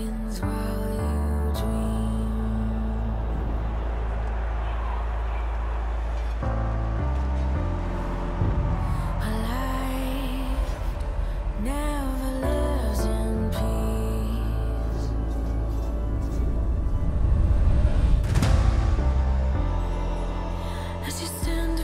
seconds while you dream. A life never lives in peace. As you stand